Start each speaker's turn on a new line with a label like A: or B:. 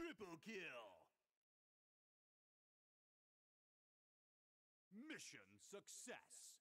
A: Triple kill! Mission success!